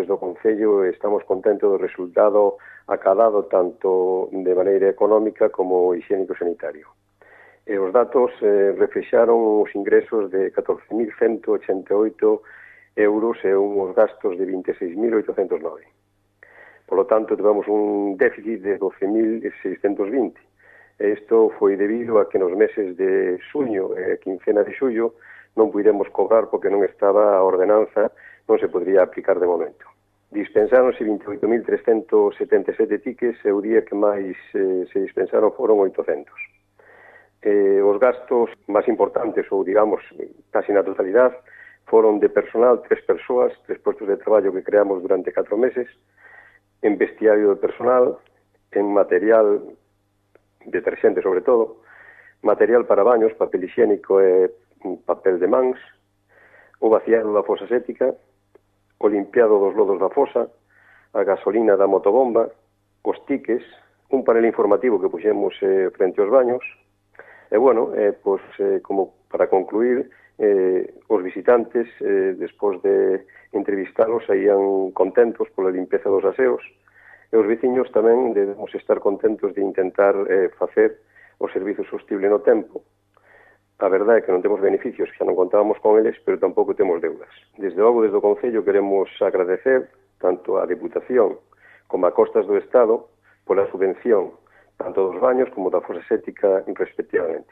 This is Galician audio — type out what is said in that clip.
desde o Concello estamos contentos do resultado acadado tanto de maneira económica como higiénico-sanitario. E os datos eh, reflexaron os ingresos de 14.188 euros e uns gastos de 26.809. Por lo tanto, tivemos un déficit de 12.620. Isto foi debido a que nos meses de suño e eh, quincena de xullo non pudemos cobrar porque non estaba a ordenanza, non se podría aplicar de momento dispensáronse 28.377 tiques e o día que máis eh, se dispensaron foron 800. Eh, os gastos máis importantes, ou digamos, casi na totalidade, foron de personal tres persoas, tres postos de traballo que creamos durante catro meses, en vestiario de personal, en material detergente sobre todo, material para baños, papel higiénico e papel de mans, o vaciado da fosa sética, o limpiado dos lodos da fosa, a gasolina da motobomba, os tiques, un panel informativo que puxemos eh, frente aos baños, e bueno, eh, pois, eh, como para concluir, eh, os visitantes, eh, despois de entrevistalos, saían contentos pola limpeza dos aseos, e os veciños tamén debemos estar contentos de intentar eh, facer o servizo sostible no tempo, A verdade é que non temos beneficios, xa non contábamos con eles, pero tampouco temos deudas. Desde logo, desde o Concello, queremos agradecer tanto á Deputación como a Costas do Estado pola subvención tanto dos baños como da fosa sética respectivamente.